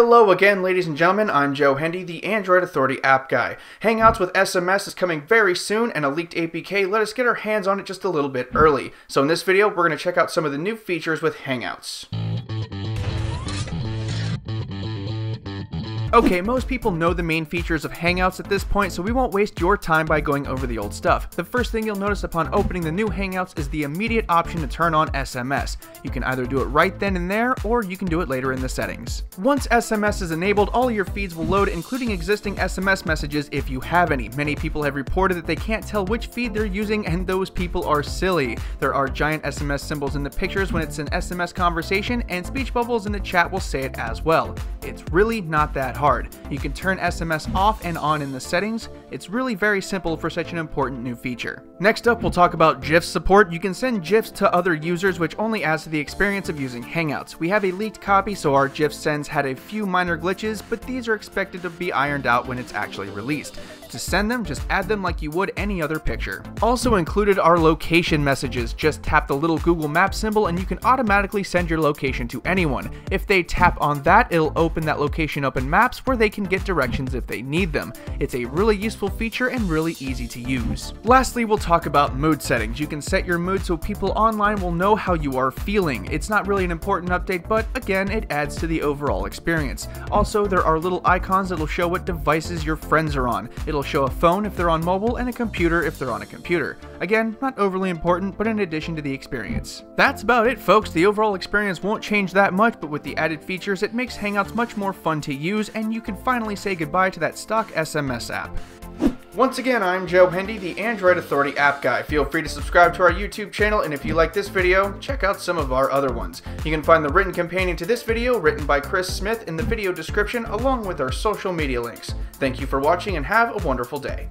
Hello again, ladies and gentlemen. I'm Joe Hindy, the Android Authority app guy. Hangouts with SMS is coming very soon, and a leaked APK let us get our hands on it just a little bit early. So in this video, we're going to check out some of the new features with Hangouts. Okay, most people know the main features of Hangouts at this point, so we won't waste your time by going over the old stuff. The first thing you'll notice upon opening the new Hangouts is the immediate option to turn on SMS. You can either do it right then and there, or you can do it later in the settings. Once SMS is enabled, all your feeds will load, including existing SMS messages if you have any. Many people have reported that they can't tell which feed they're using, and those people are silly. There are giant SMS symbols in the pictures when it's an SMS conversation, and speech bubbles in the chat will say it as well. It's really not that hard. You can turn SMS off and on in the settings. It's really very simple for such an important new feature. Next up, we'll talk about GIF support. You can send GIFs to other users, which only adds to the experience of using Hangouts. We have a leaked copy, so our GIF sends had a few minor glitches, but these are expected to be ironed out when it's actually released. To send them, just add them like you would any other picture. Also included are location messages. Just tap the little Google Maps symbol and you can automatically send your location to anyone. If they tap on that, it'll open that location up in Maps where they can get directions if they need them. It's a really useful feature and really easy to use. Lastly, we'll talk about mood settings. You can set your mood so people online will know how you are feeling. It's not really an important update, but again, it adds to the overall experience. Also, there are little icons that'll show what devices your friends are on. It'll It'll show a phone if they're on mobile and a computer if they're on a computer. Again, not overly important, but in addition to the experience. That's about it, folks. The overall experience won't change that much, but with the added features, it makes Hangouts much more fun to use, and you can finally say goodbye to that stock SMS app. Once again, I'm Joe Hindy, the Android Authority app guy. Feel free to subscribe to our YouTube channel, and if you like this video, check out some of our other ones. You can find the written companion to this video, written by Chris Smith, in the video description, along with our social media links. Thank you for watching, and have a wonderful day.